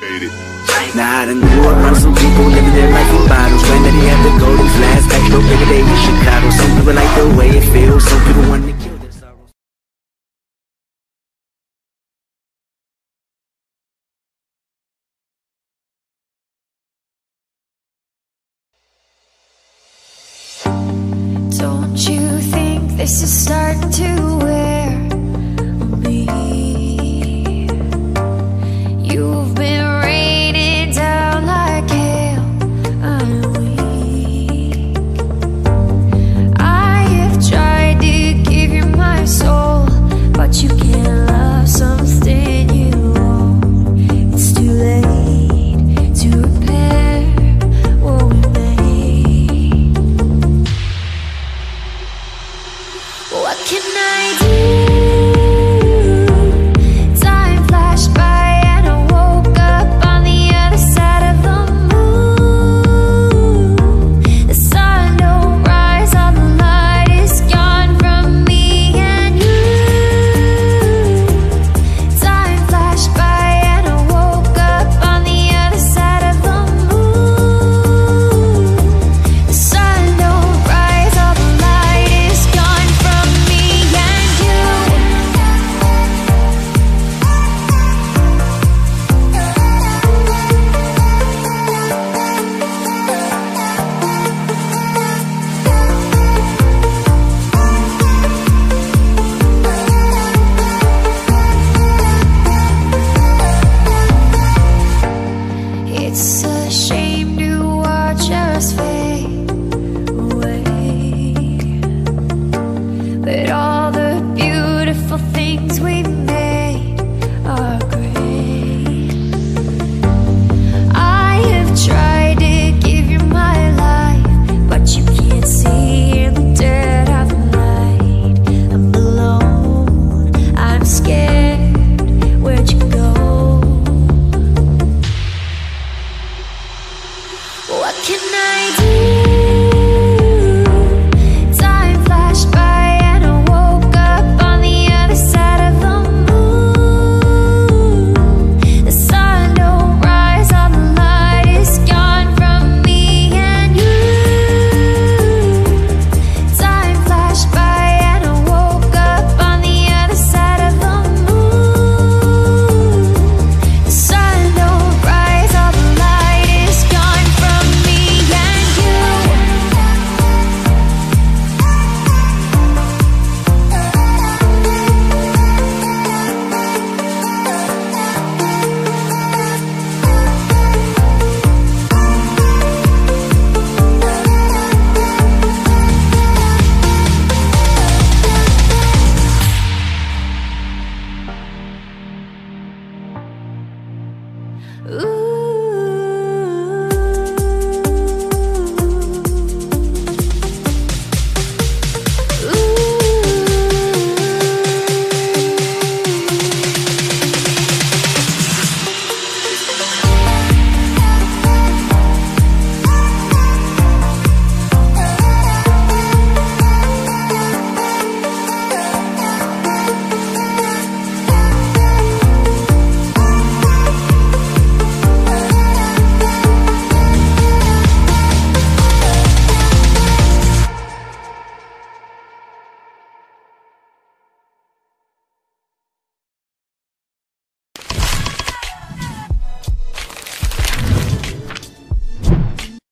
Now I done grew up some people living their life in bottles. When did he had the golden glass back no bigger day in Chicago. Some people like the way it feels, some people want to kill their sorrows. Don't you think this is starting to can I do? It's a shame to watch us fade. What can I do?